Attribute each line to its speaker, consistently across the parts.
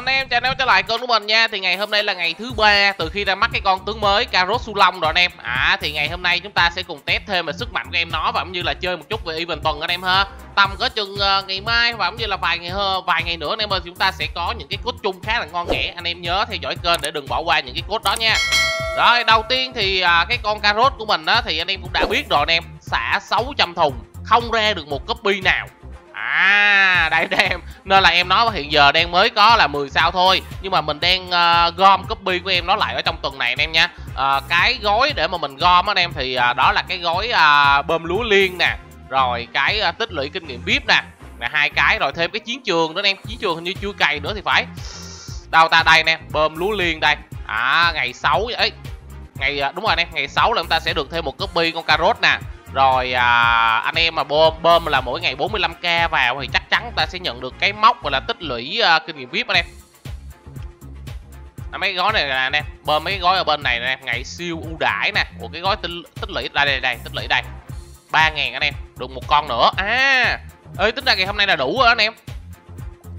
Speaker 1: anh em chào anh em trở lại kênh của mình nha. Thì ngày hôm nay là ngày thứ ba từ khi ra mắt cái con tướng mới Carrot Su Long rồi anh em. À thì ngày hôm nay chúng ta sẽ cùng test thêm về sức mạnh của em nó và cũng như là chơi một chút về event tuần anh em ha. Tầm có chừng uh, ngày mai và cũng như là vài ngày hơn vài ngày nữa anh em ơi chúng ta sẽ có những cái cốt chung khá là ngon nghẻ. Anh em nhớ theo dõi kênh để đừng bỏ qua những cái cốt đó nha. Rồi đầu tiên thì uh, cái con Carrot của mình á thì anh em cũng đã biết rồi anh em. Xả 600 thùng không ra được một copy nào. À đây đây em. Nên là em nói hiện giờ đang mới có là 10 sao thôi. Nhưng mà mình đang uh, gom copy của em nó lại ở trong tuần này anh em nha. Uh, Cái gói để mà mình gom anh em thì uh, đó là cái gói uh, bơm lúa liên nè Rồi cái uh, tích lũy kinh nghiệm VIP nè là hai cái rồi thêm cái chiến trường nữa anh em. Chiến trường hình như chưa cày nữa thì phải. Đâu ta đây nè bơm lúa liên đây. À ngày 6 ấy ngày đúng rồi anh em ngày 6 là chúng ta sẽ được thêm một copy con cà rốt nè rồi à, anh em mà bơm bơm là mỗi ngày 45k vào thì chắc chắn ta sẽ nhận được cái móc gọi là tích lũy uh, kinh nghiệm vip anh em. À, mấy gói này là anh em bơm mấy gói ở bên này nè ngày siêu ưu đãi nè của cái gói tích, tích lũy đây đây đây tích lũy đây. ba ngàn anh em được một con nữa. À ơi tính ra ngày hôm nay là đủ rồi anh em.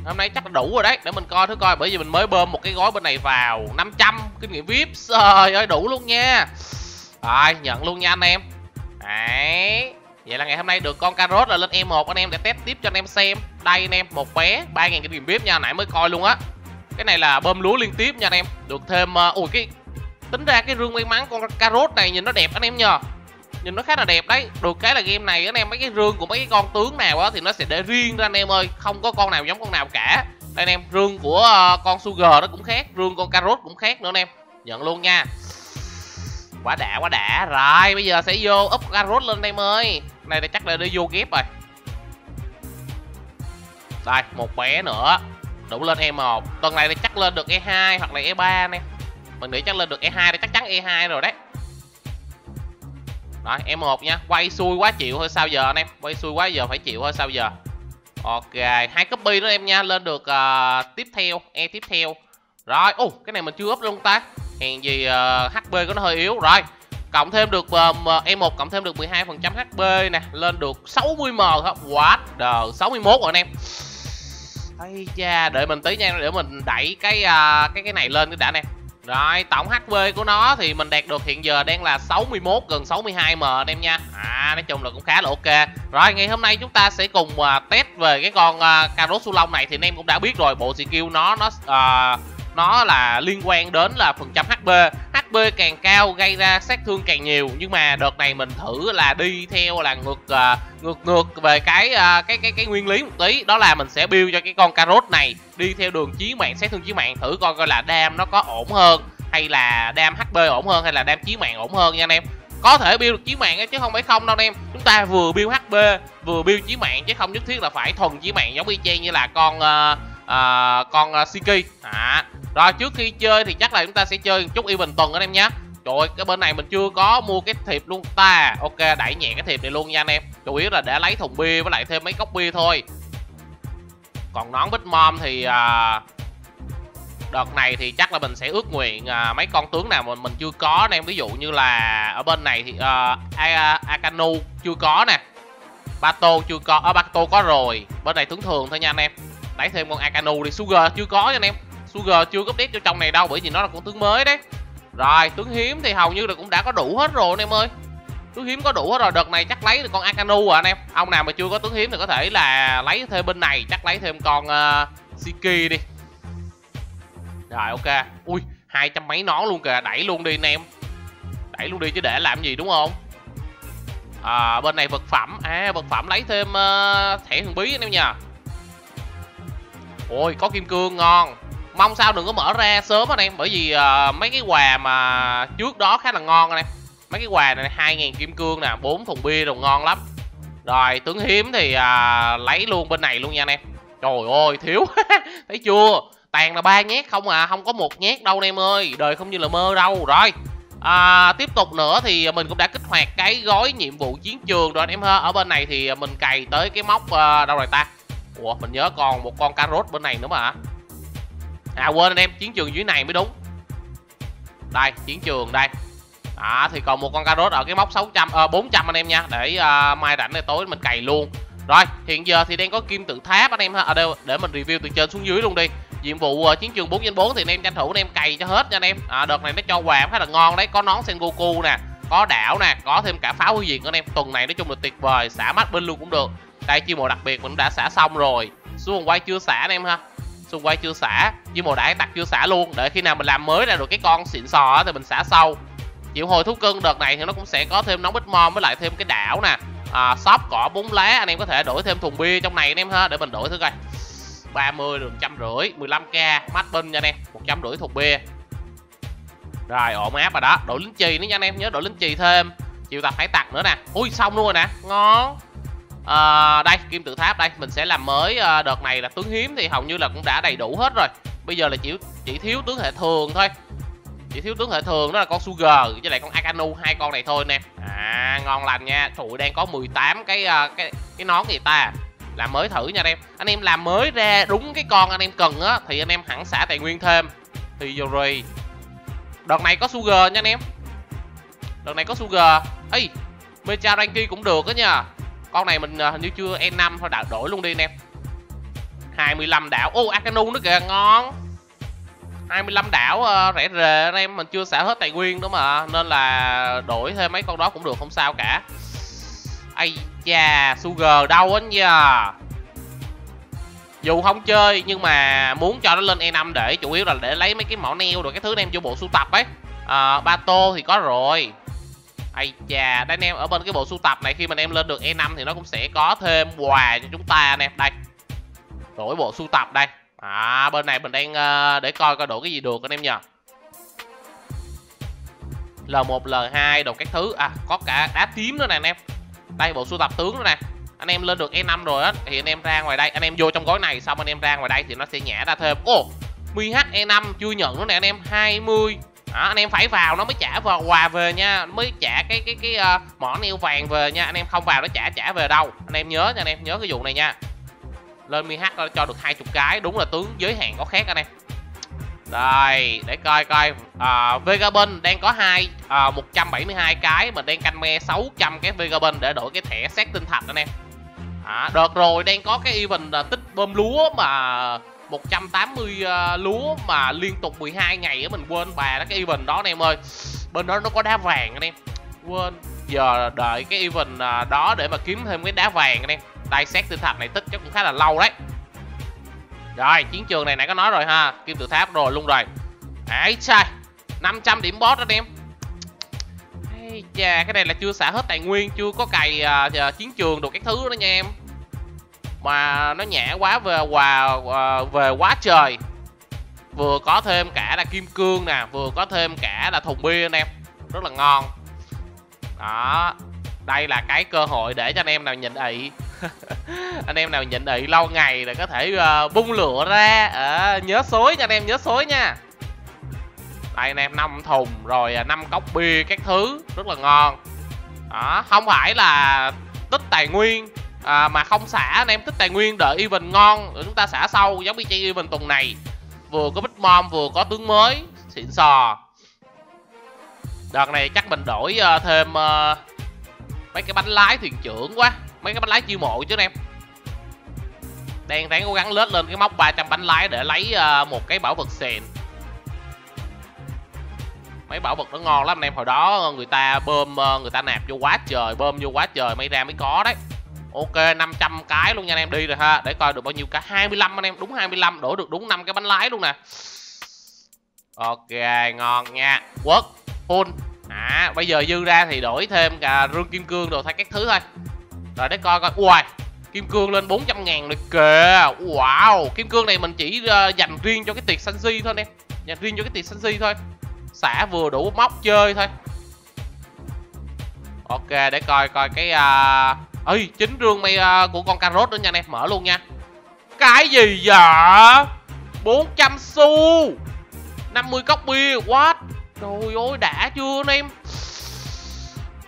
Speaker 1: Hôm nay chắc là đủ rồi đấy để mình coi thứ coi bởi vì mình mới bơm một cái gói bên này vào 500 kinh nghiệm vip. Trời ơi đủ luôn nha. Rồi nhận luôn nha anh em. Đấy. Vậy là ngày hôm nay được con carrot là lên E1 anh em để test tiếp cho anh em xem. Đây anh em, một bé 3.000 kinh nghiệm VIP nha, nãy mới coi luôn á. Cái này là bơm lúa liên tiếp nha anh em. Được thêm, uh, ui cái Tính ra cái rương may mắn con carrot này nhìn nó đẹp anh em nhờ. Nhìn nó khá là đẹp đấy. Được cái là game này anh em mấy cái rương của mấy cái con tướng nào á Thì nó sẽ để riêng ra anh em ơi. Không có con nào giống con nào cả. Đây anh em, rương của uh, con Sugar nó cũng khác Rương con carrot cũng khác nữa anh em. Nhận luôn nha quá đã quá đã. Rồi bây giờ sẽ vô úp garrot lên đây ơi này thì chắc là đi vô ghép rồi. Đây một bé nữa. Đủ lên e 1 tuần này thì chắc lên được e 2 hoặc là e 3 nè. Mình nghĩ chắc lên được e 2 thì chắc chắn e 2 rồi đấy. Rồi e 1 nha. Quay xuôi quá chịu thôi sao giờ anh em. Quay xuôi quá giờ phải chịu thôi sao giờ. Ok hai copy nữa em nha. Lên được uh, tiếp theo e tiếp theo. Rồi ô cái này mình chưa up luôn ta hèn gì ờ, uh, hp của nó hơi yếu rồi cộng thêm được uh, e 1 cộng thêm được 12 phần trăm hp nè lên được 60 m thôi what the 61 rồi anh em Ây cha, đợi mình tí nha để mình đẩy cái uh, cái cái này lên cái đã nè. Rồi, tổng HP của nó thì mình đạt được hiện giờ đang là 61 gần 62m anh em nha. À nói chung là cũng khá là ok. Rồi, ngày hôm nay chúng ta sẽ cùng uh, test về cái con uh, Caro Su Long này thì anh em cũng đã biết rồi, bộ skill nó nó uh, nó là liên quan đến là phần trăm HP HP càng cao gây ra sát thương càng nhiều. Nhưng mà đợt này mình thử là đi theo là ngược uh, ngược ngược về cái uh, cái cái cái nguyên lý một tí. Đó là mình sẽ build cho cái con carrot này đi theo đường chí mạng sát thương chí mạng. Thử coi coi là đam nó có ổn hơn hay là đam HP ổn hơn hay là đam chí mạng ổn hơn nha anh em. Có thể build được chí mạng chứ không phải không đâu anh em. Chúng ta vừa build HP vừa build chí mạng chứ không nhất thiết là phải thuần chí mạng giống y chang như là con uh, uh, con uh, Siki. À, rồi trước khi chơi thì chắc là chúng ta sẽ chơi một chút event tuần anh em nhé. Trời ơi, cái bên này mình chưa có mua cái thiệp luôn ta. Ok, đẩy nhẹ cái thiệp này luôn nha anh em. Chủ yếu là để lấy thùng bia với lại thêm mấy cốc bia thôi. Còn nón bích mom thì à, Đợt này thì chắc là mình sẽ ước nguyện à, mấy con tướng nào mà mình chưa có anh em. Ví dụ như là ở bên này thì à, Akanu chưa có nè. Bato chưa có, ở à, Bato có rồi. Bên này tướng thường thôi nha anh em. Lấy thêm con Akanu đi, Sugar chưa có nha anh em. Sugar chưa cấp cho trong này đâu bởi vì nó là con tướng mới đấy. Rồi tướng hiếm thì hầu như là cũng đã có đủ hết rồi anh em ơi. Tướng hiếm có đủ hết rồi, đợt này chắc lấy được con Akanu à anh em. Ông nào mà chưa có tướng hiếm thì có thể là lấy thêm bên này Chắc lấy thêm con uh, Siki đi. Rồi ok. Ui, hai trăm mấy nó luôn kìa, đẩy luôn đi anh em. Đẩy luôn đi chứ để làm gì đúng không? À, bên này vật phẩm. À, vật phẩm lấy thêm uh, thẻ huyền bí anh em nha Ôi, có kim cương ngon mong sao đừng có mở ra sớm anh em bởi vì uh, mấy cái quà mà trước đó khá là ngon anh em. Mấy cái quà này hai ngàn kim cương nè bốn thùng bia đồ ngon lắm. Rồi tướng hiếm thì uh, lấy luôn bên này luôn nha anh em. Trời ơi thiếu. Thấy chưa? Tàn là ba nhét không à không có một nhát đâu anh em ơi. Đời không như là mơ đâu. Rồi à, tiếp tục nữa thì mình cũng đã kích hoạt cái gói nhiệm vụ chiến trường rồi anh em ha. Ở bên này thì mình cày tới cái móc uh, đâu rồi ta? Ủa mình nhớ còn một con cà rốt bên này nữa mà à quên anh em chiến trường dưới này mới đúng. Đây chiến trường đây. À thì còn một con carrot ở cái mốc 600 uh, 400 anh em nha để uh, mai rảnh này tối mình cày luôn. Rồi hiện giờ thì đang có kim tự tháp anh em ha ở đây để mình review từ trên xuống dưới luôn đi. Nhiệm vụ uh, chiến trường 4 trên 4 thì anh em tranh thủ anh em cày cho hết nha anh em. À, đợt này nó cho quà khá là ngon đấy có nón sengoku nè có đảo nè có thêm cả pháo hư diệt anh em. Tuần này nói chung là tuyệt vời xả mắt bên luôn cũng được. Đây chiêu mộ đặc biệt mình đã xả xong rồi. Xuống quay chưa xả anh em ha xung quay chưa xả nhưng mộ đại tặc chưa xả luôn. Để khi nào mình làm mới ra được cái con xịn sò thì mình xả sau. Chịu hồi thú cưng đợt này thì nó cũng sẽ có thêm nóng bích mom với lại thêm cái đảo nè. À, shop cỏ bốn lá anh em có thể đổi thêm thùng bia trong này anh em ha để mình đổi thử coi. 30 được trăm rưỡi 15k mát bin nha anh em một trăm rưỡi thùng bia. Rồi ổn áp rồi đó. Đổi lính chì nữa nha anh em nhớ đổi lính chì thêm. Chiều tập hải tặc nữa nè. Ui xong luôn rồi nè. Ngon à, đây kim tự tháp đây mình sẽ làm mới à, đợt này là tướng hiếm thì hầu như là cũng đã đầy đủ hết rồi. Bây giờ là chỉ chỉ thiếu tướng hệ thường thôi. Chỉ thiếu tướng hệ thường đó là con sugar với lại con akanu hai con này thôi nè. À ngon lành nha. Tụi đang có 18 cái ờ, cái cái nón gì ta. Làm mới thử nha anh em. Anh em làm mới ra đúng cái con anh em cần á thì anh em hẳn xả tài nguyên thêm. Thì rồi đợt này có sugar nha anh em. Đợt này có sugar. Ấy mecha ranky cũng được á nha con này mình à, hình như chưa e 5 thôi đã đổi luôn đi anh em. 25 đảo. Ô akanu nữa kìa ngon. 25 đảo uh, rẻ rề anh em mình chưa xả hết tài nguyên nữa mà nên là đổi thêm mấy con đó cũng được không sao cả. Ây cha sugar đâu á nha. Dù không chơi nhưng mà muốn cho nó lên E5 để chủ yếu là để lấy mấy cái mỏ neo rồi cái thứ em vô bộ sưu tập ấy. À, ba tô thì có rồi ai chà đây anh em ở bên cái bộ sưu tập này khi mà em lên được E5 thì nó cũng sẽ có thêm quà cho chúng ta anh em đây đổi bộ sưu tập đây. À bên này mình đang uh, để coi coi đổi cái gì được anh em nhờ. L1, L2 đồ các thứ. À có cả đá tím nữa nè anh em. Đây bộ sưu tập tướng nữa nè. Anh em lên được E5 rồi á thì anh em ra ngoài đây. Anh em vô trong gói này xong anh em ra ngoài đây thì nó sẽ nhả ra thêm. Ô MH E5 chưa nhận nữa nè anh em. 20 đó, anh em phải vào nó mới trả vào quà về nha. Mới trả cái cái cái uh, mỏ neo vàng về nha. Anh em không vào nó trả trả về đâu. Anh em nhớ nha anh em nhớ cái vụ này nha. Lên MH ờ, cho được hai chục cái. Đúng là tướng giới hạn có khác anh em. Rồi để coi coi. Ờ, à, bên đang có hai ờ, à, 172 cái mình đang canh me 600 cái Vegabond để đổi cái thẻ xét tinh thạch anh em. À, đợt rồi đang có cái event à, tích bơm lúa mà 180 uh, ờ, lúa mà liên tục 12 ngày á mình quên bà đó cái event đó anh em ơi. Bên đó nó có đá vàng anh em. Quên giờ đợi cái event uh, đó để mà kiếm thêm cái đá vàng anh em. Tay xét tinh thạch này tích chắc cũng khá là lâu đấy. Rồi chiến trường này nãy có nói rồi ha. Kim tự tháp rồi luôn rồi. Ấy sai 500 điểm boss anh em. Ây chà cái này là chưa xả hết tài nguyên chưa có cày uh, chiến trường đồ các thứ đó nha em mà nó nhẹ quá về quà uh, về quá trời. Vừa có thêm cả là kim cương nè vừa có thêm cả là thùng bia anh em rất là ngon. Đó. Đây là cái cơ hội để cho anh em nào nhịn ị. Anh em nào nhịn ị lâu ngày là có thể uh, bung lửa ra. À, nhớ xối cho anh em nhớ xối nha. Đây anh em năm thùng rồi à, năm cốc bia các thứ. Rất là ngon. Đó không phải là tích tài nguyên à, mà không xả anh em tích tài nguyên đợi event ngon rồi chúng ta xả sau giống như chơi event tuần này. Vừa có big mom vừa có tướng mới xịn sò. Đợt này chắc mình đổi uh, thêm uh, mấy cái bánh lái thuyền trưởng quá. Mấy cái bánh lái chiêu mộ chứ anh em. Đang ráng cố gắng lết lên cái móc 300 bánh lái để lấy uh, một cái bảo vật sền. Mấy bảo vật nó ngon lắm anh em. Hồi đó người ta bơm người ta nạp vô quá trời bơm vô quá trời mới ra mới có đấy ok 500 cái luôn nha anh em đi rồi ha. Để coi được bao nhiêu cái. 25 anh em đúng 25 đổi được đúng 5 cái bánh lái luôn nè. Ok ngon nha. Quất full à bây giờ dư ra thì đổi thêm cả rương kim cương đồ thay các thứ thôi. Rồi để coi coi. Ui kim cương lên 400 ngàn rồi kìa. Wow kim cương này mình chỉ uh, dành riêng cho cái tiệc sanji thôi thôi nè dành riêng cho cái tiệc sanji thôi. Xả vừa đủ móc chơi thôi. Ok để coi coi cái uh, ơi chính rương mây uh, à, của con cà rốt nữa nha anh em mở luôn nha. Cái gì vậy? 400 xu. 50 cốc bia what? Trời ơi đã chưa anh em?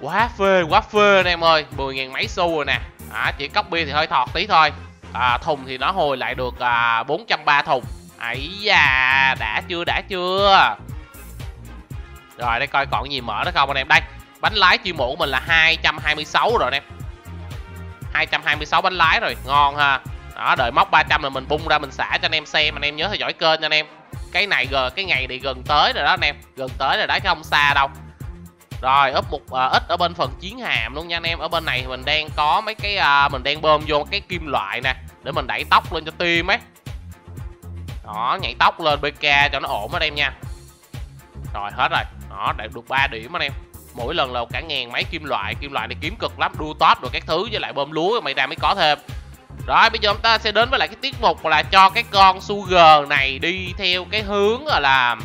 Speaker 1: Quá phê quá phê anh em ơi. 10 ngàn mấy xu rồi nè. À, chỉ cốc bia thì hơi thọt tí thôi. À, thùng thì nó hồi lại được à, 430 thùng. Ấy da đã chưa đã chưa? Rồi đây coi còn gì mở nữa không anh em? Đây bánh lái chuyên mũ của mình là 226 rồi anh em 226 bánh lái rồi ngon ha. Đó đợi móc 300 là mình bung ra mình xả cho anh em xem anh em nhớ theo dõi kênh cho anh em. Cái này gần cái ngày này gần tới rồi đó anh em gần tới rồi đó chứ không xa đâu. Rồi úp một uh, ít ở bên phần chiến hàm luôn nha anh em. Ở bên này mình đang có mấy cái uh, mình đang bơm vô cái kim loại nè để mình đẩy tóc lên cho tim ấy. Đó nhảy tóc lên bk cho nó ổn anh em nha. Rồi hết rồi. Đó đạt được 3 điểm anh em mỗi lần là cả ngàn mấy kim loại kim loại này kiếm cực lắm đua top rồi các thứ với lại bơm lúa mày ra mới có thêm. Rồi bây giờ chúng ta sẽ đến với lại cái tiết mục là cho cái con Sugar này đi theo cái hướng là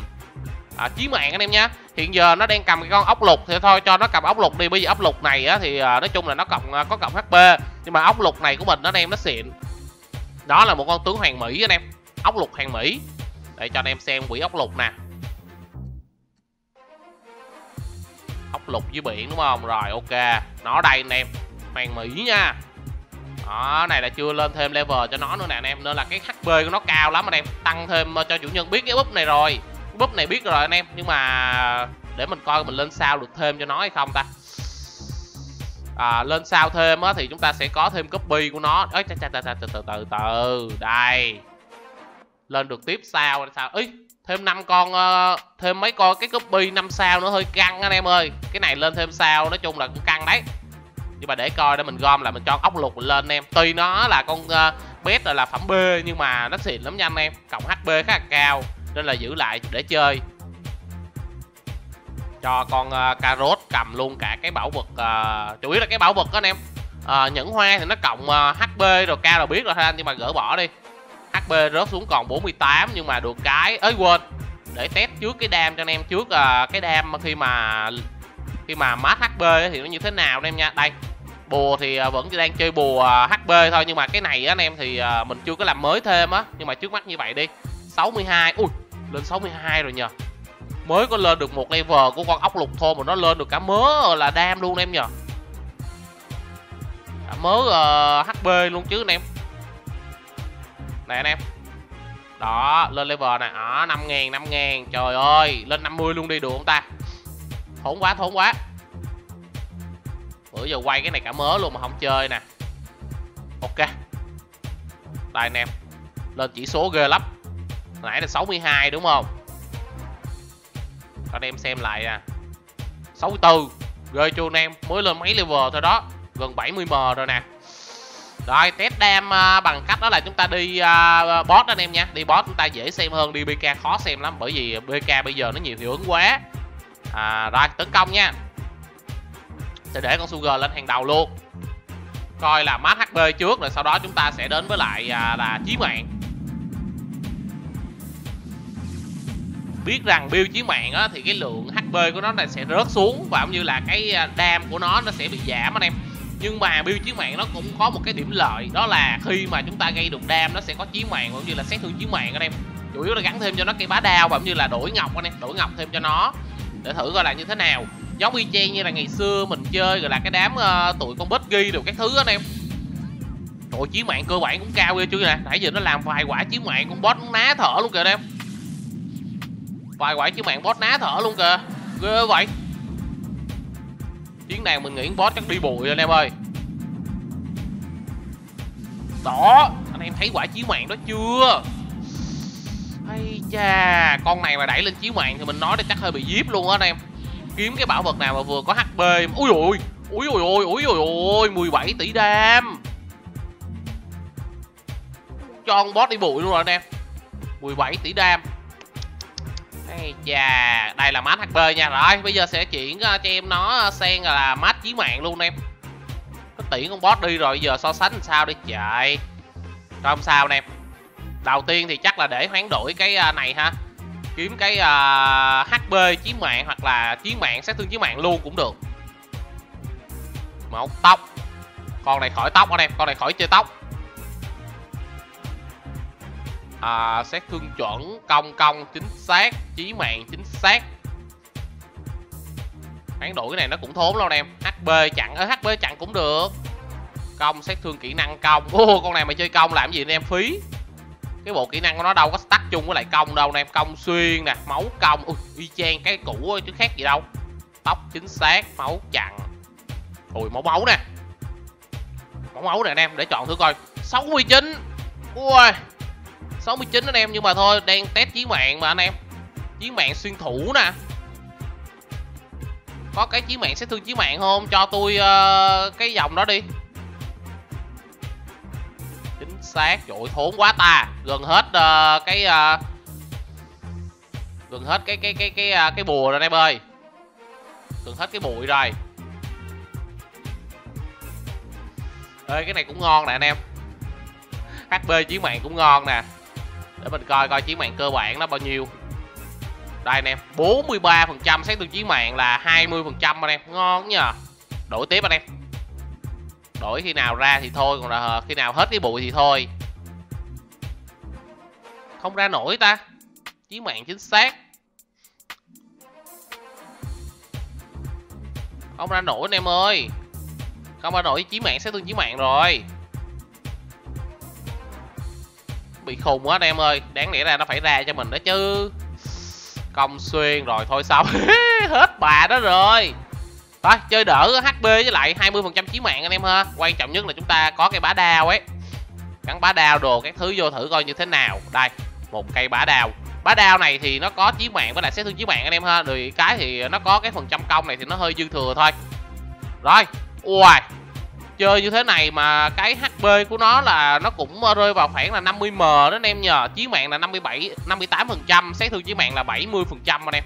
Speaker 1: à, chí mạng anh em nhé hiện giờ nó đang cầm cái con ốc lục thì thôi cho nó cầm ốc lục đi. Bây giờ ốc lục này á thì à, nói chung là nó cộng à, có cộng hp nhưng mà ốc lục này của mình nó em nó xịn. Đó là một con tướng hoàng mỹ anh em ốc lục hoàng mỹ. Để cho anh em xem quỷ ốc lục nè. Ốc lục dưới biển đúng không? Rồi ok. Nó đây anh em. Hoàng mỹ nha. Đó này là chưa lên thêm level cho nó nữa nè anh em. Nên là cái hp của nó cao lắm anh em. Tăng thêm ờ, cho chủ nhân biết cái búp này rồi. Búp này biết rồi anh em. Nhưng mà để mình coi mình lên sao được thêm cho nó hay không ta? À, lên sao thêm á thì chúng ta sẽ có thêm copy của nó. Ấy từ từ từ từ từ từ. Đây. Lên được tiếp sao sao? Ấy thêm năm con uh, thêm mấy con cái copy năm sao nữa hơi căng anh em ơi. Cái này lên thêm sao nói chung là cũng căng đấy. Nhưng mà để coi để mình gom là mình cho ốc lục lên anh em. Tuy nó là con uh, bét là phẩm b nhưng mà nó xịn lắm nha anh em. Cộng hp khá là cao nên là giữ lại để chơi. Cho con ờ, uh, cà rốt cầm luôn cả cái bảo vật uh, chủ yếu là cái bảo vật đó anh em. Uh, những hoa thì nó cộng uh, hp rồi cao là biết rồi ha nhưng mà gỡ bỏ đi hp rớt xuống còn 48 nhưng mà được cái ấy quên. Để test trước cái đam cho anh em trước à, cái đam khi mà khi mà mát hp thì nó như thế nào anh em nha. Đây bùa thì à, vẫn đang chơi bùa à, hp thôi nhưng mà cái này anh em thì à, mình chưa có làm mới thêm á. Nhưng mà trước mắt như vậy đi 62 ui lên 62 rồi nhờ. Mới có lên được một level của con ốc lục thôi mà nó lên được cả mớ là đam luôn em nhờ. Cả mớ ờ, uh, hp luôn chứ anh em. Này anh em. Đó, lên level này. Đó 5 ngàn 5 ngàn. Trời ơi, lên 50 luôn đi, được không ta? Thốn quá thốn quá. Bữa giờ quay cái này cả mớ luôn mà không chơi nè. Ok. Đây anh em. Lên chỉ số ghê lắm. Nãy là 62 đúng không? Anh em xem lại nè. 64 ghê chưa anh em? Mới lên mấy level thôi đó. Gần 70m rồi nè rồi test đam à, bằng cách đó là chúng ta đi uh, boss anh em nha. Đi boss chúng ta dễ xem hơn đi bk khó xem lắm bởi vì bk bây giờ nó nhiều hiệu ứng quá. À, rồi tấn công nha. Sẽ để con sugar lên hàng đầu luôn. Coi là mát hp trước rồi sau đó chúng ta sẽ đến với lại uh, là chí mạng. Biết rằng build chí mạng á thì cái lượng hp của nó này sẽ rớt xuống và cũng như là cái đam của nó nó sẽ bị giảm anh em nhưng mà build chiến mạng nó cũng có một cái điểm lợi đó là khi mà chúng ta gây được đam nó sẽ có chiến mạng cũng như là xét thương chiến mạng anh em chủ yếu là gắn thêm cho nó cây bá đao và cũng như là đổi ngọc anh em đổi ngọc thêm cho nó để thử coi là như thế nào. Giống y chang như là ngày xưa mình chơi rồi là cái đám uh, tụi con bết ghi được các thứ anh em. Trời chiến mạng cơ bản cũng cao ghê chưa nè Nãy giờ nó làm vài quả chiến mạng con boss ná thở luôn kìa anh em. Vài quả chiến mạng boss ná thở luôn kìa. Ghê vậy chiến này mình nghĩ boss chắc đi bụi rồi anh em ơi. Đó anh em thấy quả chiến mạng đó chưa? Hay cha con này mà đẩy lên chiến mạng thì mình nói đây chắc hơi bị díp luôn á anh em. Kiếm cái bảo vật nào mà vừa có hp ui ui ui ui ui ui rồi, mười 17 tỷ đam. Cho con boss đi bụi luôn rồi anh em. 17 tỷ đam hay chà đây là mát hp nha. Rồi bây giờ sẽ chuyển ờ, cho em nó ờ, sen là mát chí mạng luôn em. Có tiễn con boss đi rồi giờ so sánh làm sao đi? Trời rồi không sao em đầu tiên thì chắc là để hoán đổi cái ờ, này ha. Kiếm cái uh, hp chí mạng hoặc là chí mạng sát thương chí mạng luôn cũng được. Một tóc. Con này khỏi tóc anh em con này khỏi chơi tóc à, xét thương chuẩn công công chính xác chí mạng chính xác. Hoán đổi cái này nó cũng thốn luôn em. Hp chặn ờ, ở hp chặn cũng được. Công xét thương kỹ năng công ô con này mà chơi công làm gì anh em phí. Cái bộ kỹ năng của nó đâu có stack chung với lại công đâu nè, em. Công xuyên nè máu công ui y chang cái cũ chứ khác gì đâu. Tóc chính xác máu chặn. Ui máu máu nè. Máu máu nè anh em để chọn thử coi. 69 ui. 69 anh em nhưng mà thôi đang test chiến mạng mà anh em. Chiến mạng xuyên thủ nè. Có cái chiến mạng sẽ thương chiến mạng không? Cho tôi uh, cái dòng đó đi. Chính xác trời thốn quá ta. Gần hết uh, cái uh, gần hết cái cái cái cái cái, cái bùa rồi anh em ơi. Gần hết cái bụi rồi. Ơi cái này cũng ngon nè anh em. Hp chiến mạng cũng ngon nè để mình coi coi chiến mạng cơ bản nó bao nhiêu. Đây anh em 43 phần trăm xét thương chiến mạng là 20 phần trăm anh em. Ngon nhờ. Đổi tiếp anh em. Đổi khi nào ra thì thôi, còn là khi nào hết cái bụi thì thôi. Không ra nổi ta. Chiến mạng chính xác. Không ra nổi anh em ơi. Không ra nổi chiến mạng, xét tương chiến mạng rồi. Bị khùng quá anh em ơi. Đáng lẽ ra nó phải ra cho mình đó chứ. Công xuyên rồi, thôi xong hết bà đó rồi. Thôi, chơi đỡ hp với lại 20 phần trăm chí mạng anh em ha. Quan trọng nhất là chúng ta có cái bá đao ấy. Gắn bá đao đồ các thứ vô thử coi như thế nào. Đây, một cây bá đao. Bá đao này thì nó có chí mạng với lại xét thương chí mạng anh em ha. Rồi cái thì nó có cái phần trăm công này thì nó hơi dư thừa thôi. Rồi ui chơi như thế này mà cái HP của nó là nó cũng ờ, rơi vào khoảng là 50m đó anh em nhờ. Chiến mạng là 57 58% xét thương chiến mạng là 70% anh em.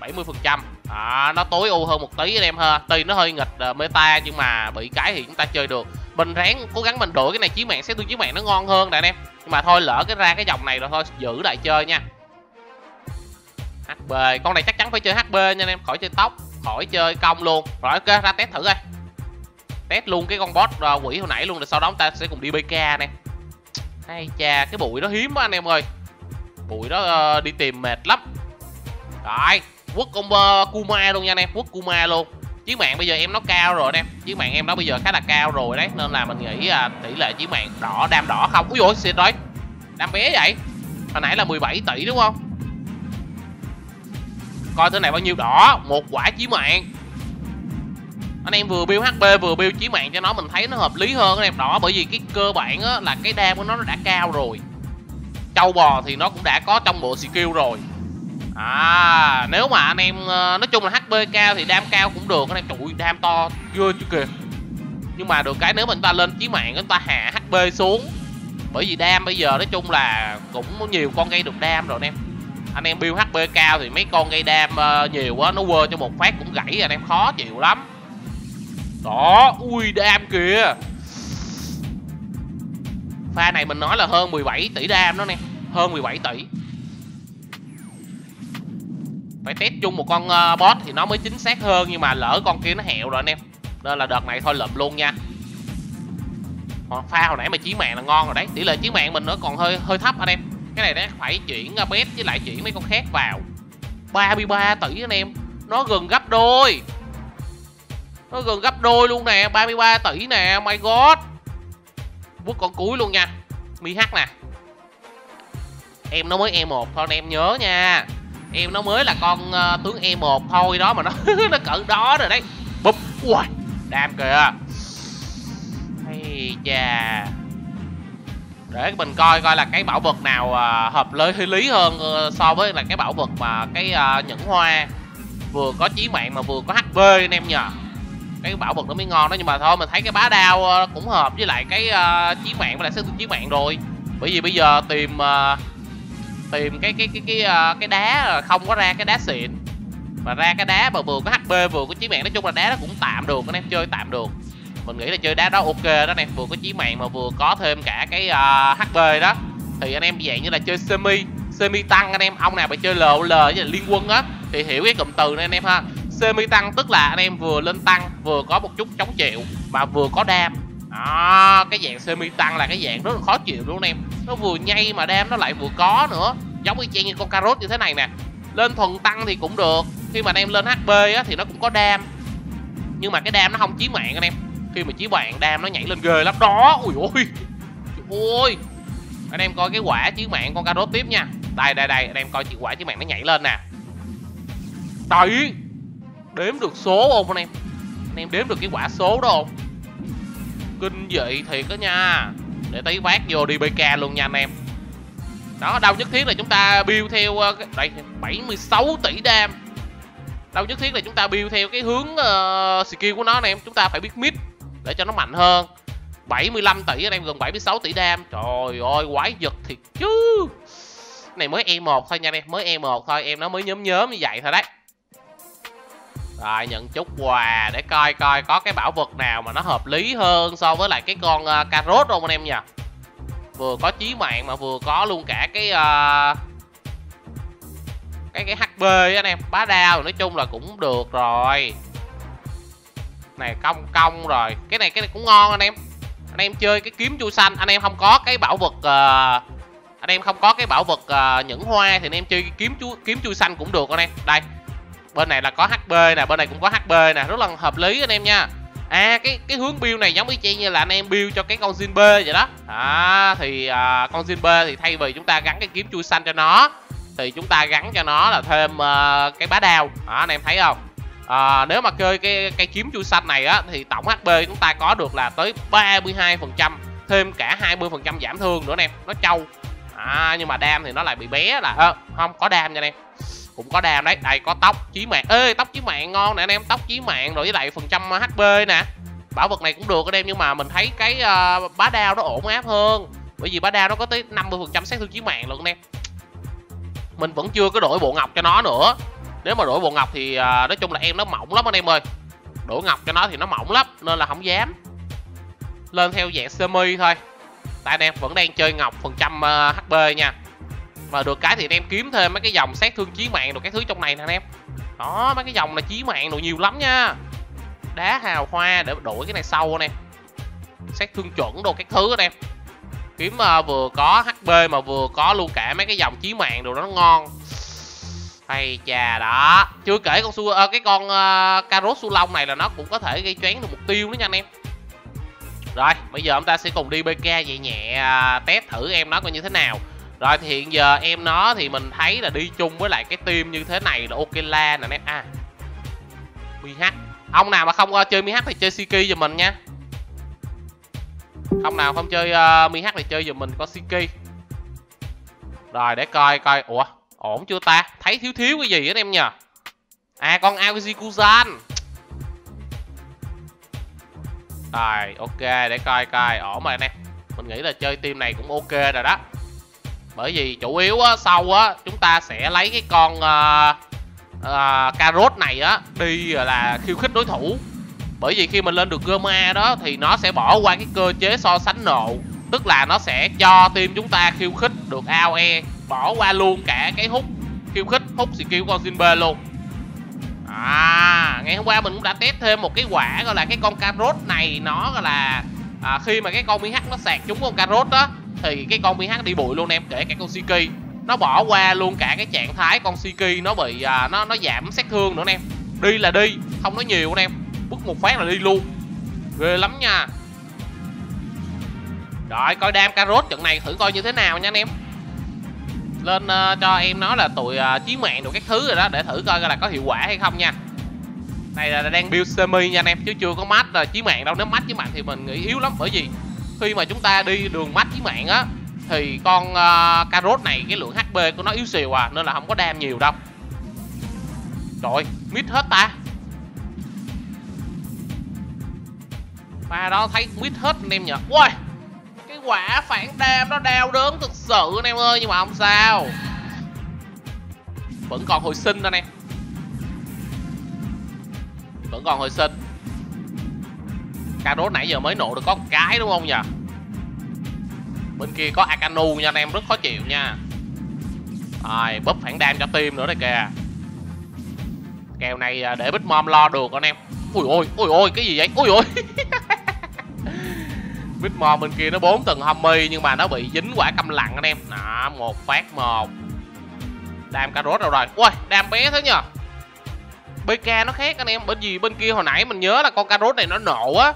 Speaker 1: 70% à, nó tối ưu hơn một tí anh em ha. Tuy nó hơi nghịch uh, meta nhưng mà bị cái thì chúng ta chơi được. Mình ráng cố gắng mình đổi cái này chiến mạng xét thương chiến mạng nó ngon hơn nè anh em. Nhưng mà thôi lỡ cái ra cái dòng này rồi thôi giữ lại chơi nha. HP con này chắc chắn phải chơi HP nha anh em. Khỏi chơi tóc khỏi chơi công luôn. Rồi ok ra test thử coi test luôn cái con boss uh, ờ, quỷ hồi nãy luôn rồi sau đó chúng ta sẽ cùng đi bk nè. Hay cha cái bụi đó hiếm quá anh em ơi. Bụi đó uh, đi tìm mệt lắm. Rồi quất con uh, kuma luôn nha anh em quất kuma luôn. Chiến mạng bây giờ em nó cao rồi anh em chiến mạng em nó bây giờ khá là cao rồi đấy nên là mình nghĩ uh, tỷ lệ chiến mạng đỏ đam đỏ không? Ui dồi xịt rồi. Đam bé vậy. Hồi nãy là 17 tỷ đúng không? Coi thứ này bao nhiêu đỏ? Một quả chí mạng anh em vừa build hp vừa build chí mạng cho nó, mình thấy nó hợp lý hơn anh em đỏ bởi vì cái cơ bản á, là cái đam của nó nó đã cao rồi. Châu bò thì nó cũng đã có trong bộ skill rồi. À nếu mà anh em ờ, nói chung là hp cao thì đam cao cũng được, anh em tụi đam to chưa chưa kìa. Nhưng mà được cái nếu mà ta lên chí mạng chúng ta hạ hp xuống. Bởi vì đam bây giờ nói chung là cũng nhiều con gây được đam rồi anh em. Anh em build hp cao thì mấy con gây đam ờ, nhiều quá, nó quơ cho một phát cũng gãy anh em, khó chịu lắm đó ui đam kìa. Pha này mình nói là hơn 17 tỷ đam đó nè. Hơn 17 tỷ. Phải test chung một con ờ, uh, boss thì nó mới chính xác hơn nhưng mà lỡ con kia nó hẹo rồi anh em. Nên là đợt này thôi lụm luôn nha. Pha hồi nãy mà chiến mạng là ngon rồi đấy. Tỷ lệ chiến mạng mình nó còn hơi hơi thấp anh em. Cái này nó phải chuyển uh, với lại chuyển mấy con khác vào. 33 tỷ anh em. Nó gần gấp đôi nó gần gấp đôi luôn nè 33 tỷ nè my god. Quất con cuối luôn nha. Mi h nè. Em nó mới e 1 thôi em nhớ nha. Em nó mới là con uh, tướng e 1 thôi đó mà nó nó cỡ đó rồi đấy. Búp ui đam kìa. Hay chà. Để mình coi coi là cái bảo vật nào uh, hợp lý lý hơn uh, so với là cái bảo vật mà cái uh, nhẫn hoa vừa có chí mạng mà vừa có hp anh em nhờ cái bảo vật nó mới ngon đó nhưng mà thôi mình thấy cái bá đao ờ, cũng hợp với lại cái uh, chiến mạng với lại sức chiến mạng rồi. Bởi vì bây giờ tìm uh, tìm cái cái cái cái uh, cái đá không có ra cái đá xịn. Mà ra cái đá mà vừa có hp vừa có chiến mạng nói chung là đá nó cũng tạm được anh em chơi tạm được. Mình nghĩ là chơi đá đó ok đó anh em vừa có chiến mạng mà vừa có thêm cả cái uh, hp đó. Thì anh em dạng như là chơi semi semi tăng anh em ông nào phải chơi lol với liên quân á thì hiểu cái cụm từ này anh em ha semi tăng, tức là anh em vừa lên tăng, vừa có một chút chống chịu mà vừa có đam. Đó, cái dạng semi tăng là cái dạng rất là khó chịu luôn anh em. Nó vừa nhây mà đam nó lại vừa có nữa. Giống y chang như con carrot như thế này nè. Lên thuần tăng thì cũng được. Khi mà anh em lên hp á thì nó cũng có đam. Nhưng mà cái đam nó không chí mạng anh em. Khi mà chí mạng, đam nó nhảy lên ghê lắm. Đó, ui ôi ôi anh em coi cái quả chí mạng con carrot tiếp nha. Đây đây đây. Anh em coi chị quả chí mạng nó nhảy lên nè. Đấy đếm được số không anh em? Anh em đếm được cái quả số đó không? Kinh dị thiệt đó nha. Để tí vác vô đi bk luôn nha anh em. Đó đâu nhất thiết là chúng ta build theo ờ, đây 76 tỷ đam. Đâu nhất thiết là chúng ta build theo cái hướng uh, skill của nó anh em. Chúng ta phải biết mid để cho nó mạnh hơn. 75 tỷ anh em gần 76 tỷ đam. Trời ơi quái vật thiệt chứ. Này mới e 1 thôi nha anh em mới e 1 thôi. Em nó mới nhóm nhóm như vậy thôi đấy rồi nhận chút quà để coi coi có cái bảo vật nào mà nó hợp lý hơn so với lại cái con uh, cà rốt không anh em nhỉ? Vừa có chí mạng mà vừa có luôn cả cái uh, cái cái hp anh em. Bá đao nói chung là cũng được rồi. Này công công rồi. Cái này cái này cũng ngon anh em. Anh em chơi cái kiếm chu xanh. Anh em không có cái bảo vật uh, anh em không có cái bảo vật uh, những hoa thì anh em chơi kiếm chu kiếm chui xanh cũng được anh em. Đây bên này là có hp nè bên này cũng có hp nè rất là hợp lý anh em nha. À cái cái hướng build này giống y chang như là anh em build cho cái con zin b vậy đó. À, thì à, con zin b thì thay vì chúng ta gắn cái kiếm chui xanh cho nó thì chúng ta gắn cho nó là thêm uh, cái bá đao. Đó anh em thấy không? À, nếu mà chơi cái cây kiếm chui xanh này á thì tổng hp chúng ta có được là tới 32 phần trăm thêm cả 20 phần trăm giảm thương nữa anh em. Nó trâu. À nhưng mà đam thì nó lại bị bé là à, không có đam nha anh em cũng có đam đấy. Đây có tóc chí mạng. Ê tóc chí mạng ngon nè anh em. Tóc chí mạng rồi với lại phần trăm hp nè. Bảo vật này cũng được anh em nhưng mà mình thấy cái uh, bá đao nó ổn áp hơn. Bởi vì bá đao nó có tới 50 phần trăm sát thương chí mạng luôn anh em. Mình vẫn chưa có đổi bộ ngọc cho nó nữa. Nếu mà đổi bộ ngọc thì uh, nói chung là em nó mỏng lắm anh em ơi. Đổi ngọc cho nó thì nó mỏng lắm nên là không dám. Lên theo dạng semi thôi. Tại anh em vẫn đang chơi ngọc phần trăm ờ, uh, hp nha và được cái thì anh em kiếm thêm mấy cái dòng sát thương chí mạng rồi các thứ trong này nè anh em. Đó mấy cái dòng là chí mạng đồ nhiều lắm nha. Đá hào hoa để đổi cái này sâu anh em sát thương chuẩn đồ các thứ anh em kiếm uh, vừa có hp mà vừa có luôn cả mấy cái dòng chí mạng đồ nó ngon. Hay chà đó. Chưa kể con su uh, ờ, cái con uh, cà rốt su lông này là nó cũng có thể gây choáng được mục tiêu nữa nha anh em. Rồi bây giờ chúng ta sẽ cùng đi bk nhẹ nhẹ uh, test thử em nó coi như thế nào rồi thì hiện giờ em nó thì mình thấy là đi chung với lại cái team như thế này là ok la nè nè. à mh ông nào mà không uh, chơi mh thì chơi siki giùm mình nha. Không nào không chơi ờ, uh, mih thì chơi giùm mình có siki. Rồi để coi coi. Ủa ổn chưa ta? Thấy thiếu thiếu cái gì hết em nhờ? À con Aoji Kuzan rồi ok để coi coi. Ổn rồi anh em mình nghĩ là chơi team này cũng ok rồi đó bởi vì chủ yếu á sau á chúng ta sẽ lấy cái con uh, uh, cà rốt này á đi là khiêu khích đối thủ. Bởi vì khi mình lên được Goma đó thì nó sẽ bỏ qua cái cơ chế so sánh nộ. Tức là nó sẽ cho team chúng ta khiêu khích được AOE bỏ qua luôn cả cái hút khiêu khích hút skill con Jinbe luôn. À ngày hôm qua mình cũng đã test thêm một cái quả gọi là cái con cà rốt này nó gọi là à, khi mà cái con mi nó sạc chúng con cà rốt đó thì cái con BH đi bụi luôn em kể cả con Siki. Nó bỏ qua luôn cả cái trạng thái con Siki nó bị à, nó nó giảm sát thương nữa em. Đi là đi không nói nhiều anh em. Bước một phát là đi luôn. Ghê lắm nha. Rồi coi đam cà rốt trận này thử coi như thế nào nha anh em. Lên uh, cho em nói là tụi uh, chí mạng được các thứ rồi đó để thử coi là có hiệu quả hay không nha. Này là đang build semi nha anh em chứ chưa có match uh, chí mạng đâu. Nếu match chí mạng thì mình nghĩ yếu lắm. Bởi vì khi mà chúng ta đi đường mắt với mạng á thì con à, uh, cà rốt này cái lượng hp của nó yếu xìu à nên là không có đam nhiều đâu. Rồi mít hết ta. Ba đó thấy mít hết anh em nhỉ? Ui cái quả phản đam nó đau đớn thực sự anh em ơi nhưng mà không sao. Vẫn còn hồi sinh anh em. Vẫn còn hồi sinh ca đố nãy giờ mới nổ được có một cái đúng không nhỉ? Bên kia có akanu nha anh em, rất khó chịu nha. Rồi búp phản đam cho team nữa đây kìa. Kèo này à, để Big mom lo được anh em. Ui ôi ui ôi, cái gì vậy? Ui ôi. Bitmon bên kia nó bốn tầng homie nhưng mà nó bị dính quả câm lặng anh em. Đó, một phát một. Đam cà rốt đâu rồi? Ui, đam bé thế nhờ. Bk nó khác anh em bởi vì bên kia hồi nãy mình nhớ là con cà rốt này nó nổ á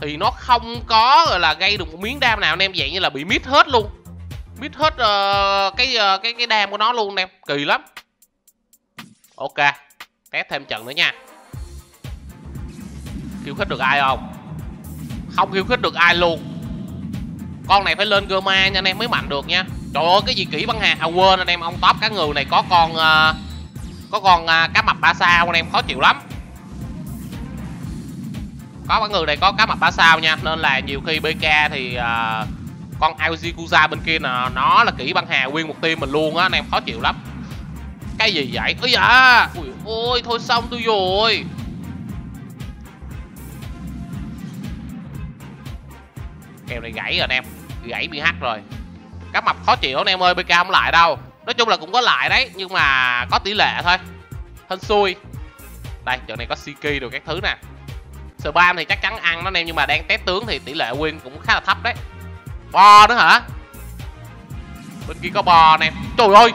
Speaker 1: thì nó không có gọi là gây được một miếng đam nào anh em dạng như là bị mít hết luôn. Mít hết uh, cái uh, cái cái đam của nó luôn anh em. Kỳ lắm. Ok. Test thêm trận nữa nha. Khiêu khích được ai không? Không khiêu khích được ai luôn. Con này phải lên Gema nha anh em mới mạnh được nha. Trời ơi cái gì kỹ băng hà. À quên anh em ông top cá ngừ này có con uh, có con uh, cá mập ba sao anh em khó chịu lắm có bắn người này có cá mập ba sao nha. Nên là nhiều khi bk thì uh, con Aoji bên kia nè nó là kỹ băng hà nguyên một team mình luôn á anh em khó chịu lắm. Cái gì vậy? Ơi dạ ui ôi thôi xong tôi rồi. Kèo này gãy rồi anh em gãy bị hắt rồi. Cá mập khó chịu anh em ơi bk không lại đâu. Nói chung là cũng có lại đấy nhưng mà có tỷ lệ thôi. Hên xui. Đây trận này có Siki rồi các thứ nè spam thì chắc chắn ăn nó anh em nhưng mà đang test tướng thì tỷ lệ win cũng khá là thấp đấy. Bo nữa hả? Bên kia có bò nè. Trời ơi!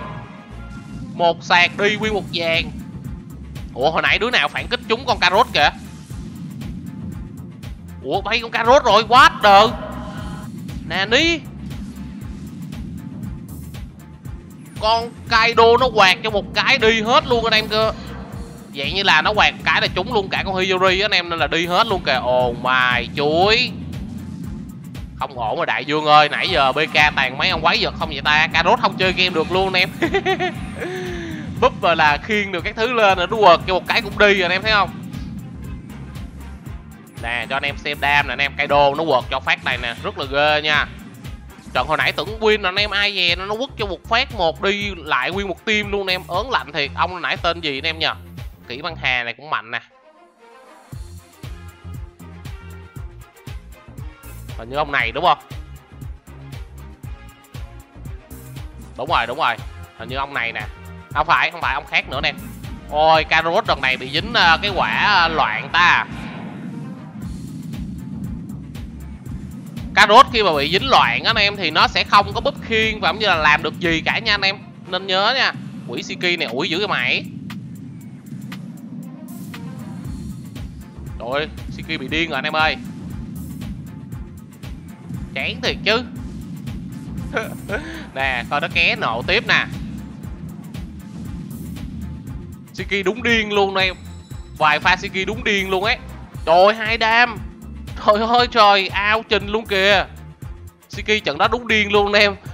Speaker 1: Một sạc đi nguyên một vàng. Ủa, hồi nãy đứa nào phản kích chúng con cà rốt kìa? Ủa bay con cà rốt rồi, what the? Nè ní con Kaido nó quạt cho một cái đi hết luôn anh em cơ vậy như là nó quạt cái là trúng luôn cả con Hiyori anh em, nên là đi hết luôn kìa. Oh Ồn mài chuối. Không ổn rồi đại dương ơi, nãy giờ bk tàn mấy ông quái vật không vậy ta? Cà rốt không chơi game được luôn anh em. Búp rồi là khiên được các thứ lên rồi, nó quật cho một cái cũng đi rồi anh em thấy không? Nè, cho anh em xem đam nè, anh em Kaido nó quật cho phát này nè, rất là ghê nha. Trận hồi nãy tưởng win là anh em, ai về nó nó quất cho một phát một, đi lại nguyên một team luôn anh em, ớn lạnh thiệt. Ông nãy tên gì anh em nhờ? Kỹ băng hà này cũng mạnh nè. Hình như ông này, đúng không? Đúng rồi đúng rồi. Hình như ông này nè. Không phải không phải, ông khác nữa nè. Ôi carrot lần này bị dính ờ, cái quả ờ, loạn ta. Carrot khi mà bị dính loạn anh em, thì nó sẽ không có búp khiên và cũng như là làm được gì cả nha anh em. Nên nhớ nha. Quỷ siki này, ủi dữ cái mày. Trời Siki bị điên rồi anh em ơi. Chán thiệt chứ. Nè, coi nó ké nộ tiếp nè. Siki đúng điên luôn này, Vài pha Siki đúng điên luôn ấy. Trời hai đam. Trời ơi trời, ao trình luôn kìa. Siki trận đó đúng điên luôn em.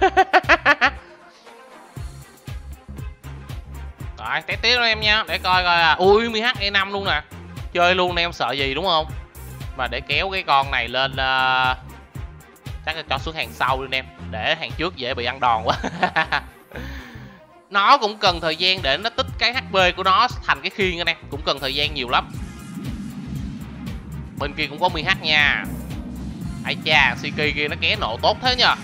Speaker 1: Rồi, test tiếp em nha. Để coi coi à. Ui, MH E5 luôn nè chơi luôn em sợ gì đúng không? Mà để kéo cái con này lên uh, chắc là cho xuống hàng sau đi em để hàng trước dễ bị ăn đòn quá. Nó cũng cần thời gian để nó tích cái hp của nó thành cái khiên anh em cũng cần thời gian nhiều lắm. Bên kia cũng có mi h nha. Ai cha Siki kia nó ké nổ tốt thế nhờ.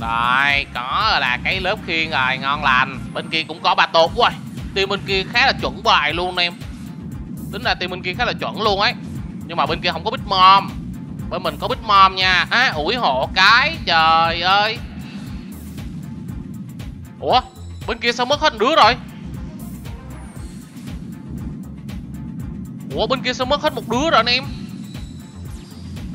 Speaker 1: Rồi có là cái lớp khiên rồi ngon lành. Bên kia cũng có ba tốt quá. Team bên kia khá là chuẩn bài luôn em tính ra team bên kia khá là chuẩn luôn ấy. Nhưng mà bên kia không có big mom. Bên mình có big mom nha. Á, ủi hộ cái, trời ơi. Ủa, bên kia sao mất hết đứa rồi? Ủa, bên kia sao mất hết một đứa rồi anh em?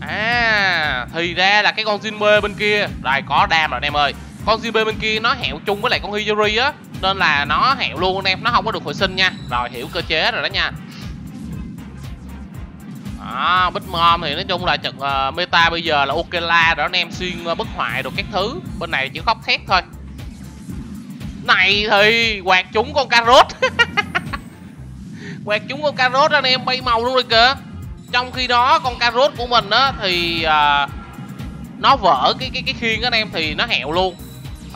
Speaker 1: À thì ra là cái con Jinbe bên kia. Rồi, có đam rồi anh em ơi. Con Jinbe bên kia nó hẹo chung với lại con Hiyori á. Nên là nó hẹo luôn anh em. Nó không có được hồi sinh nha. Rồi, hiểu cơ chế rồi đó nha đó bích mom thì nói chung là trận uh, meta bây giờ là okela đó anh em xuyên uh, bất hoại được các thứ. Bên này chỉ khóc thét thôi. Này thì quạt chúng con cà rốt. Quạt chúng con cà rốt anh em bay màu luôn rồi kìa. Trong khi đó con cà rốt của mình á thì uh, nó vỡ cái cái cái khiên anh em thì nó hẹo luôn.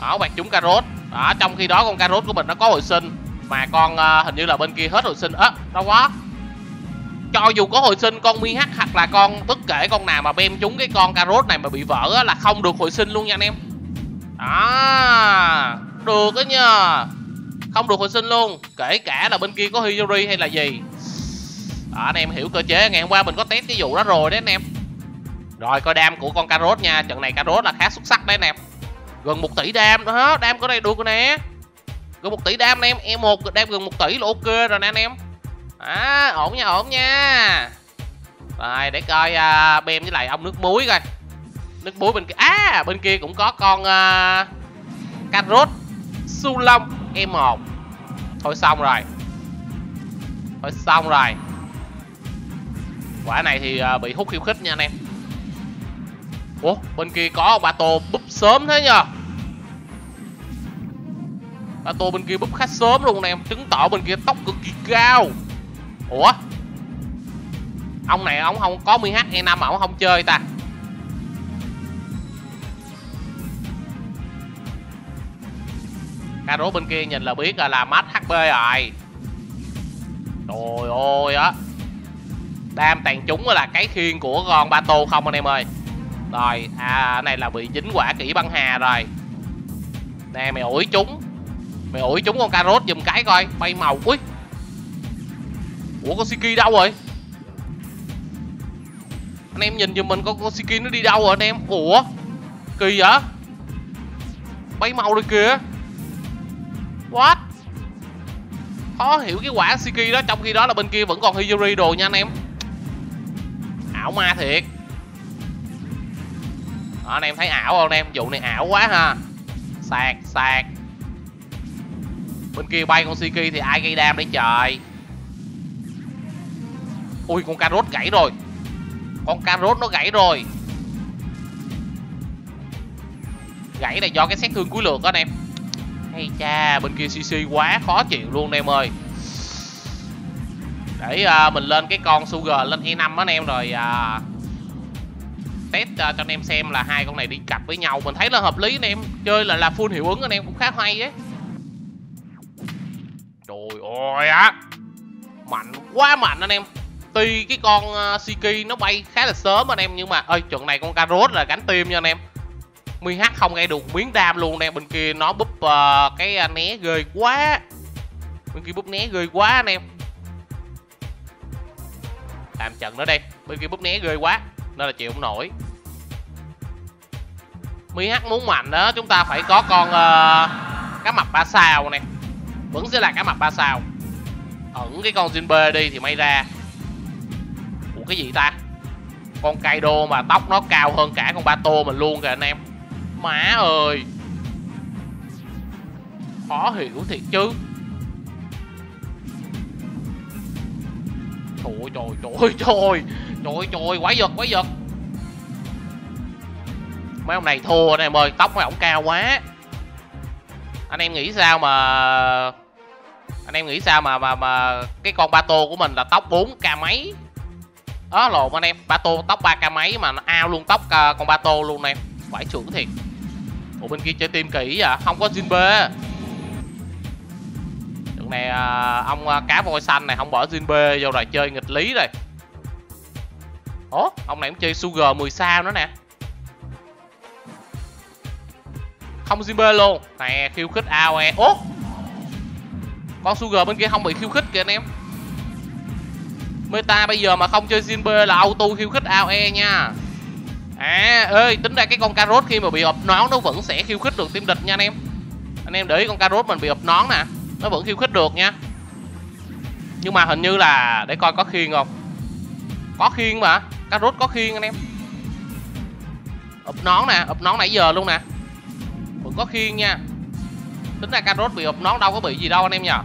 Speaker 1: Đó quạt chúng cà rốt. Đó trong khi đó con cà rốt của mình nó có hồi sinh. Mà con uh, ờ, hình như là bên kia hết hồi sinh. Á đâu quá cho dù có hồi sinh con mi hắc hoặc là con bất kể con nào mà bem trúng cái con cà rốt này mà bị vỡ á, là không được hồi sinh luôn nha anh em. Đó được đó nha. Không được hồi sinh luôn kể cả là bên kia có Hiyori hay là gì. Đó anh em hiểu cơ chế ngày hôm qua mình có test cái vụ đó rồi đấy anh em. Rồi coi đam của con cà rốt nha. Trận này cà rốt là khá xuất sắc đấy anh em. Gần một tỷ đam đó đam có đây được rồi nè. Gần một tỷ đam anh em em một đam gần một tỷ là ok rồi nè anh em à ổn nha ổn nha. Rồi để coi uh, bem với lại ông nước muối coi. Nước muối bên kia à bên kia cũng có con à, uh, cà rốt su long em một. Thôi xong rồi. Thôi xong rồi. Quả này thì uh, bị hút khiêu khích nha anh em. Ủa bên kia có ba tô búp sớm thế nhờ? Ba tô bên kia búp khá sớm luôn nè em. Chứng tỏ bên kia tóc cực kỳ cao ủa? Ông này ông không có mi h e năm mà ông không chơi ta. Caro bên kia nhìn là biết là làm mắt hp rồi. Trời ơi á. Đam tàn trúng là cái khiên của con ba tô không anh em ơi? Rồi à này là bị dính quả kỹ băng hà rồi. Nè, mày ủi chúng. Mày ủi chúng con cà rốt giùm cái coi, bay màu, ui ủa con siki đâu rồi? Anh em nhìn giùm mình con con siki nó đi đâu rồi anh em? Ủa? Kỳ vậy? Bay màu rồi kìa. What? Khó hiểu cái quả siki đó trong khi đó là bên kia vẫn còn hiyori đồ nha anh em. Ảo ma thiệt. Đó, anh em thấy ảo không anh em? Vụ này ảo quá ha. Sạc sạc. Bên kia bay con siki thì ai gây đam đấy trời? Ui con cà rốt gãy rồi. Con cà rốt nó gãy rồi. Gãy là do cái xét thương cuối lượt đó anh em. Hay cha bên kia cc quá khó chịu luôn anh em ơi. Để uh, mình lên cái con sugar lên e 5 anh em rồi uh, test uh, cho anh em xem là hai con này đi cặp với nhau. Mình thấy là hợp lý anh em. Chơi là là full hiệu ứng anh em cũng khá hay ấy. Trời ơi á. Mạnh quá mạnh anh em tuy cái con ờ, uh, Siki nó bay khá là sớm anh em nhưng mà ơi trận này con Carrot là gánh tim nha anh em. Mi h không gây được miếng đam luôn nè bên kia nó búp uh, cái uh, né ghê quá. Bên kia búp né ghê quá anh em. Làm trận nữa đây bên kia búp né ghê quá nên là chịu không nổi. Mi h muốn mạnh đó chúng ta phải có con uh, cá mập ba sao nè. Vẫn sẽ là cá mập ba sao. Ẩn cái con Jinbe đi thì may ra cái gì ta? Con Kaido mà tóc nó cao hơn cả con Bato mình luôn kìa anh em. Má ơi. Khó hiểu thiệt chứ. Trời trời trời trời trời trời quái vật quái vật. Mấy ông này thua anh em ơi, tóc mấy ổng cao quá. Anh em nghĩ sao mà, anh em nghĩ sao mà mà mà cái con ba tô của mình là tóc 4 k mấy? Đó, lộn anh em. Ba tô tóc 3 k mấy mà nó ao luôn tóc à, con ba tô luôn em phải trưởng thiệt. Ủa, bên kia chơi tim kỹ à không có Jinbe trận này à, ông à, cá voi xanh này, không bỏ Jinbe vô rồi chơi nghịch lý rồi ủa, ông này cũng chơi Sugar 10 sao nữa nè. Không Jinbe luôn. Nè, khiêu khích ao e. Ủa? Con Sugar bên kia không bị khiêu khích kìa anh em. Meta bây giờ mà không chơi Zimber là auto khiêu khích AOE nha. À ơi, tính ra cái con cà rốt khi mà bị ập nón nó vẫn sẽ khiêu khích được team địch nha anh em. Anh em để ý con cà rốt mình bị ập nón nè, Nó vẫn khiêu khích được nha. Nhưng mà hình như là, để coi có khiên không? Có khiên mà Cà rốt có khiên anh em. Ập nón nè, ập nón nãy giờ luôn nè. Vẫn có khiên nha. Tính ra cà rốt bị ập nón đâu có bị gì đâu anh em nhờ.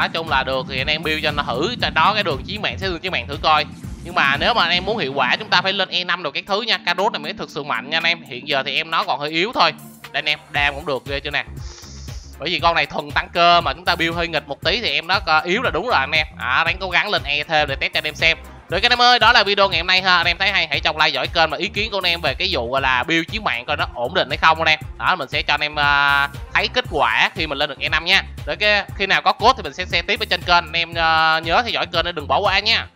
Speaker 1: Đó chung là được thì anh em build cho nó thử. Cho đó cái đường chiến mạng, sẽ đường chiến mạng thử coi. Nhưng mà nếu mà anh em muốn hiệu quả, chúng ta phải lên e 5 được các thứ nha. Carrot này mới thực sự mạnh nha anh em. Hiện giờ thì em nó còn hơi yếu thôi. Đây anh em, đam cũng được ghê chưa nè? Bởi vì con này thuần tăng cơ mà chúng ta build hơi nghịch một tí thì em nó yếu là đúng rồi anh em. À đánh cố gắng lên e thêm để test cho anh em xem được các anh em ơi đó là video ngày hôm nay ha. Anh em thấy hay hãy cho like dõi kênh và ý kiến của anh em về cái vụ là build chiến mạng coi nó ổn định hay không anh em. Đó mình sẽ cho anh em uh, thấy kết quả khi mình lên được e 5 nha. Rồi cái khi nào có code thì mình sẽ xem tiếp ở trên kênh. Anh em uh, nhớ theo dõi kênh để đừng bỏ qua nha.